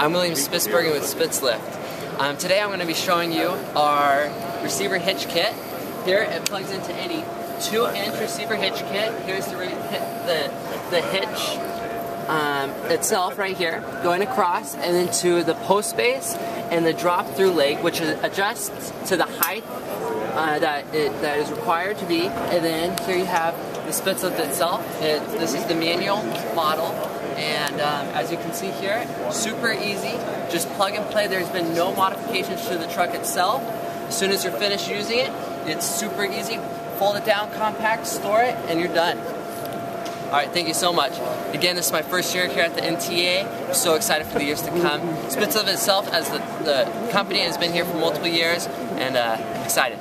I'm William Spitzbergen with Spitzlift. Um, today I'm going to be showing you our receiver hitch kit. Here it plugs into any 2-inch receiver hitch kit. Here's the, the, the hitch um, itself right here, going across, and then to the post base and the drop through leg, which adjusts to the height uh, that it, that is required to be. And then here you have the Spitzlift itself. It, this is the manual model. And um, as you can see here, super easy. Just plug and play. There's been no modifications to the truck itself. As soon as you're finished using it, it's super easy. Fold it down, compact, store it, and you're done. All right, thank you so much. Again, this is my first year here at the NTEA. I'm so excited for the years to come. Spitzlift itself, as the, the company, has been here for multiple years, and uh, excited.